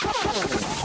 Come on.